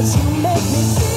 Cause you make me feel